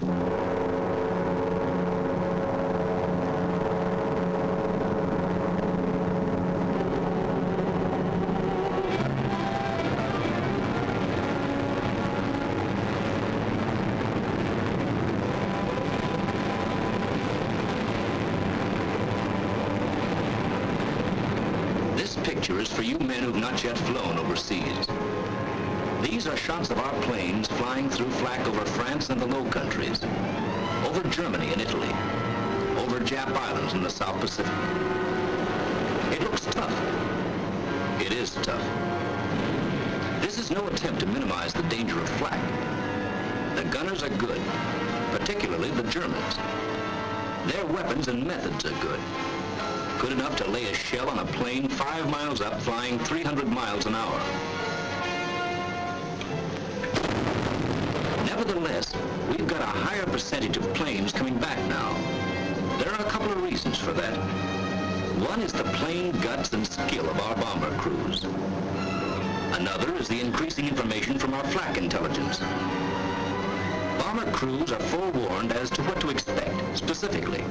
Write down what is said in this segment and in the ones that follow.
This picture is for you men who've not yet flown overseas. These are shots of our planes flying through flak over France and the Low Countries, over Germany and Italy, over Jap Islands in the South Pacific. It looks tough. It is tough. This is no attempt to minimize the danger of flak. The gunners are good, particularly the Germans. Their weapons and methods are good. Good enough to lay a shell on a plane five miles up flying 300 miles an hour. Nevertheless, we've got a higher percentage of planes coming back now. There are a couple of reasons for that. One is the plain guts and skill of our bomber crews. Another is the increasing information from our flak intelligence. Bomber crews are forewarned as to what to expect, specifically.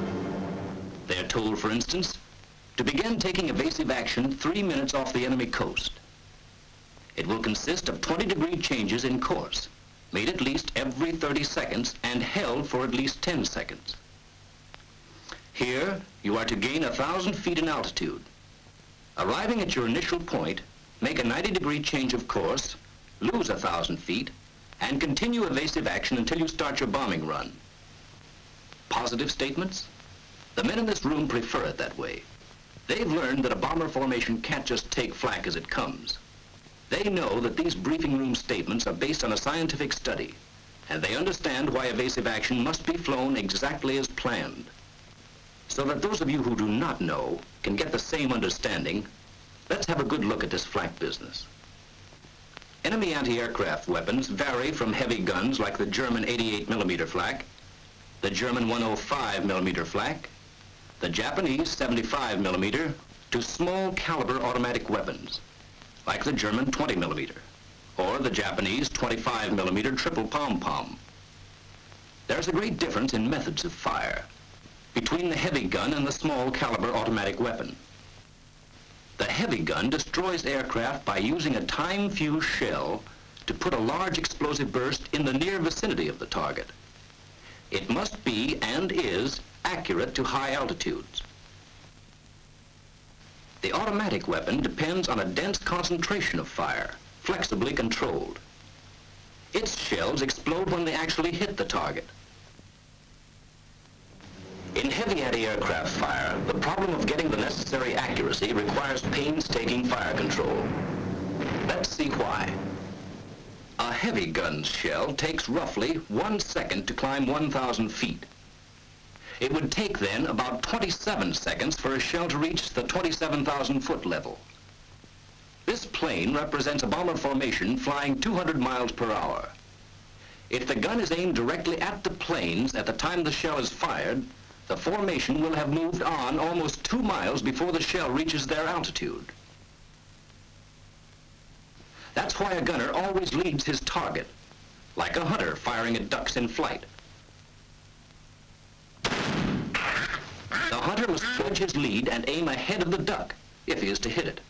They're told, for instance, to begin taking evasive action three minutes off the enemy coast. It will consist of 20 degree changes in course made at least every 30 seconds and held for at least 10 seconds. Here, you are to gain a thousand feet in altitude. Arriving at your initial point, make a 90 degree change of course, lose a thousand feet, and continue evasive action until you start your bombing run. Positive statements? The men in this room prefer it that way. They've learned that a bomber formation can't just take flak as it comes. They know that these briefing room statements are based on a scientific study, and they understand why evasive action must be flown exactly as planned. So that those of you who do not know can get the same understanding, let's have a good look at this flak business. Enemy anti-aircraft weapons vary from heavy guns like the German 88 millimeter flak, the German 105 millimeter flak, the Japanese 75 millimeter, to small caliber automatic weapons like the German 20 millimeter or the Japanese 25 millimeter triple pom-pom. There's a great difference in methods of fire between the heavy gun and the small caliber automatic weapon. The heavy gun destroys aircraft by using a time-fused shell to put a large explosive burst in the near vicinity of the target. It must be, and is, accurate to high altitudes. The automatic weapon depends on a dense concentration of fire, flexibly controlled. Its shells explode when they actually hit the target. In heavy anti-aircraft fire, the problem of getting the necessary accuracy requires painstaking fire control. Let's see why. A heavy gun's shell takes roughly one second to climb 1,000 feet. It would take then about 27 seconds for a shell to reach the 27,000 foot level. This plane represents a bomber formation flying 200 miles per hour. If the gun is aimed directly at the planes at the time the shell is fired, the formation will have moved on almost two miles before the shell reaches their altitude. That's why a gunner always leads his target, like a hunter firing at ducks in flight. Must judge his lead and aim ahead of the duck, if he is to hit it.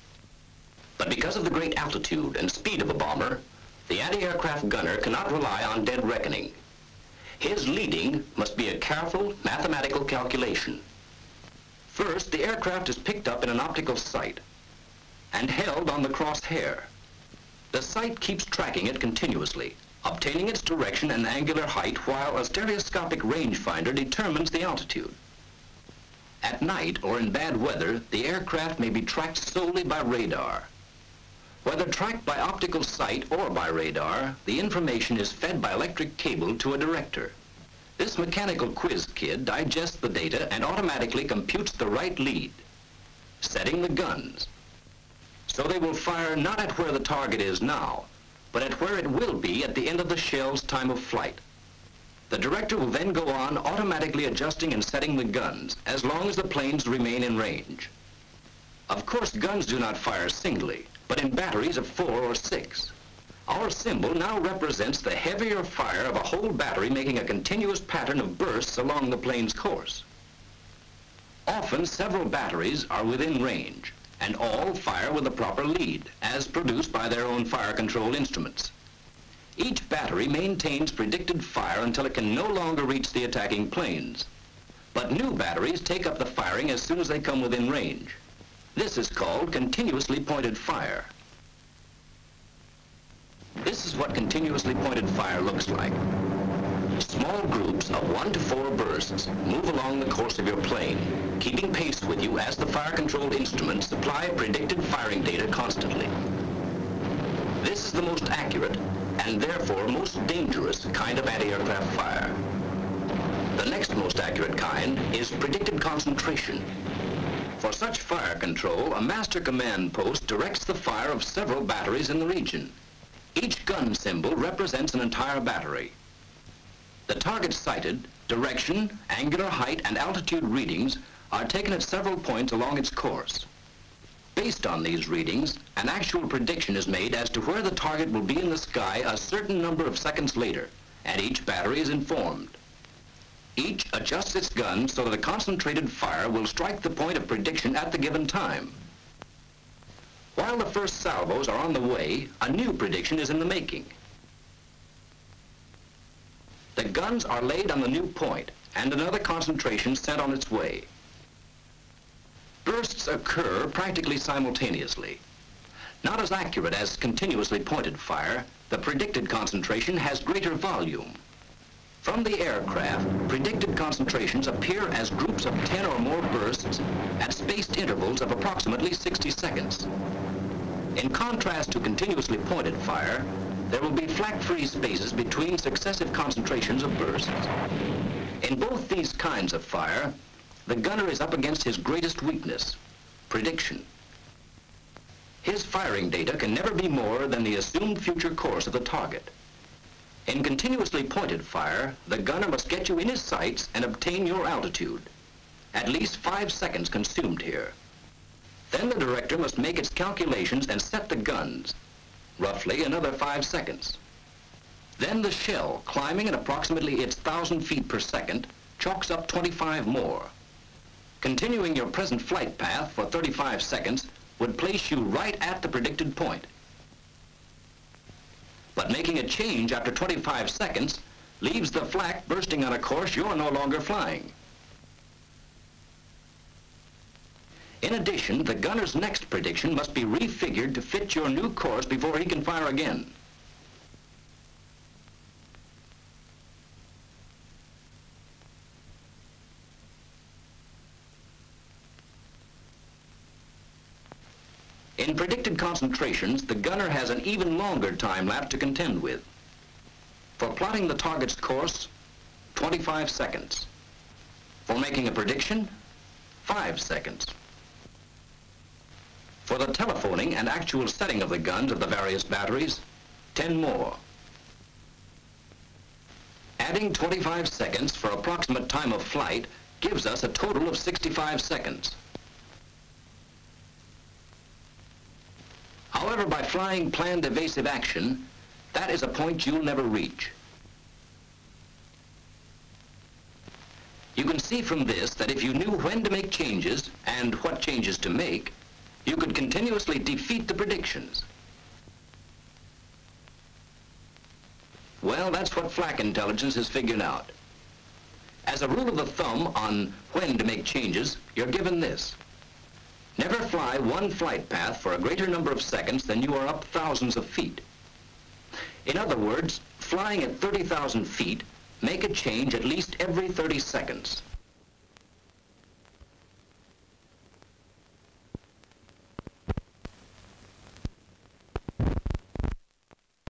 But because of the great altitude and speed of a bomber, the anti-aircraft gunner cannot rely on dead reckoning. His leading must be a careful mathematical calculation. First, the aircraft is picked up in an optical sight and held on the crosshair. The sight keeps tracking it continuously, obtaining its direction and angular height while a stereoscopic rangefinder determines the altitude. At night or in bad weather, the aircraft may be tracked solely by radar. Whether tracked by optical sight or by radar, the information is fed by electric cable to a director. This mechanical quiz kid digests the data and automatically computes the right lead, setting the guns. So they will fire not at where the target is now, but at where it will be at the end of the shell's time of flight. The director will then go on automatically adjusting and setting the guns as long as the planes remain in range. Of course, guns do not fire singly, but in batteries of four or six. Our symbol now represents the heavier fire of a whole battery making a continuous pattern of bursts along the plane's course. Often, several batteries are within range, and all fire with the proper lead, as produced by their own fire control instruments. Each battery maintains predicted fire until it can no longer reach the attacking planes. But new batteries take up the firing as soon as they come within range. This is called continuously pointed fire. This is what continuously pointed fire looks like. Small groups of one to four bursts move along the course of your plane, keeping pace with you as the fire control instruments supply predicted firing data constantly. This is the most accurate and therefore most dangerous kind of anti-aircraft fire. The next most accurate kind is predicted concentration. For such fire control, a master command post directs the fire of several batteries in the region. Each gun symbol represents an entire battery. The target sighted, direction, angular height, and altitude readings are taken at several points along its course. Based on these readings, an actual prediction is made as to where the target will be in the sky a certain number of seconds later, and each battery is informed. Each adjusts its gun so that a concentrated fire will strike the point of prediction at the given time. While the first salvos are on the way, a new prediction is in the making. The guns are laid on the new point, and another concentration sent on its way. Bursts occur practically simultaneously. Not as accurate as continuously pointed fire, the predicted concentration has greater volume. From the aircraft, predicted concentrations appear as groups of 10 or more bursts at spaced intervals of approximately 60 seconds. In contrast to continuously pointed fire, there will be flak-free spaces between successive concentrations of bursts. In both these kinds of fire, the gunner is up against his greatest weakness, prediction. His firing data can never be more than the assumed future course of the target. In continuously pointed fire, the gunner must get you in his sights and obtain your altitude. At least five seconds consumed here. Then the director must make its calculations and set the guns. Roughly another five seconds. Then the shell, climbing at approximately its 1,000 feet per second, chalks up 25 more. Continuing your present flight path for 35 seconds would place you right at the predicted point. But making a change after 25 seconds leaves the flak bursting on a course you're no longer flying. In addition, the gunner's next prediction must be refigured to fit your new course before he can fire again. In predicted concentrations, the gunner has an even longer time lapse to contend with. For plotting the target's course, 25 seconds. For making a prediction, 5 seconds. For the telephoning and actual setting of the guns of the various batteries, 10 more. Adding 25 seconds for approximate time of flight gives us a total of 65 seconds. However, by flying planned evasive action, that is a point you'll never reach. You can see from this that if you knew when to make changes and what changes to make, you could continuously defeat the predictions. Well, that's what flak intelligence has figured out. As a rule of the thumb on when to make changes, you're given this. Never fly one flight path for a greater number of seconds than you are up thousands of feet. In other words, flying at 30,000 feet, make a change at least every 30 seconds.